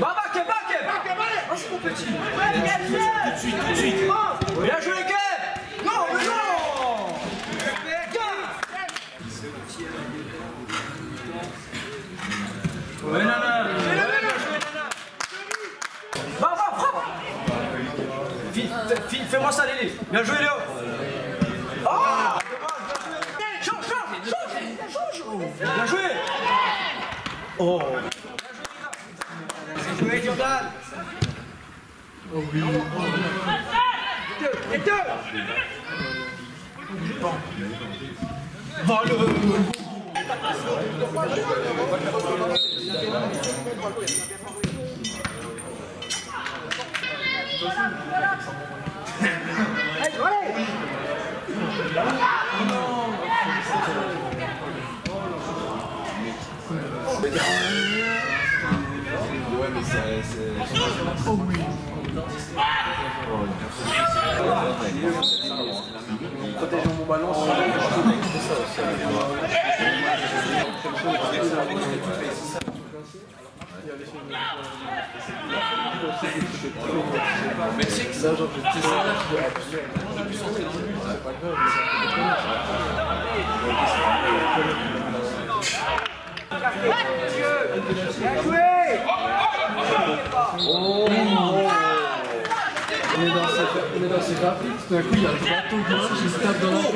Bah, back, back Vas-y, mon petit Tout de suite, tout de suite Bien joué, Kev Non, mais non Ouais, nana va, frappe. Fais- fais- Fais-moi ça, Lily. Bien joué, Léo. Oh Change, change, change Change. Bien joué Oh Joué, Jordan Et deux Va le Ouais, mais c'est. Protégeons mon ballon, c'est c'est. C'est ces, on est dans ces rapides, tout d'un coup il y a le bateau qui se tape dans la tête.